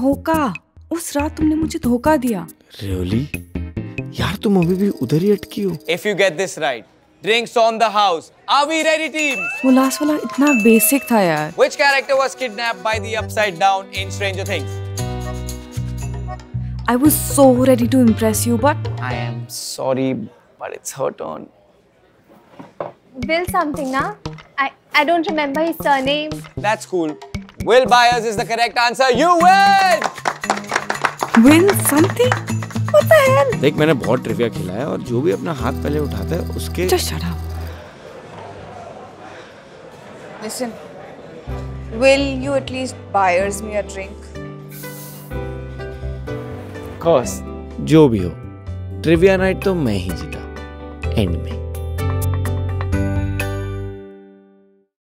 धोखा। उस रात तुमने मुझे धोखा दिया। रियली यार तुम अभी भी उधर ही अटकी हो। If you get this right drinks on the house are we ready team वो लास्ट वाला इतना बेसिक था यार। Which character was kidnapped by the upside down in Stranger Things I was so ready to impress you but I am sorry but it's hurt on Bill something ना I I don't remember his surname that's cool Will Byers is the correct answer. You win! win something? What the hell? देख मैंने बहुत trivia खेला है और जो भी अपना हाथ पहले उठाता है उसके Just shut up. Listen, will you at least buyers me a drink? Of course. जो भी हो ट्रिविया नाइट तो मैं ही जीता एंड में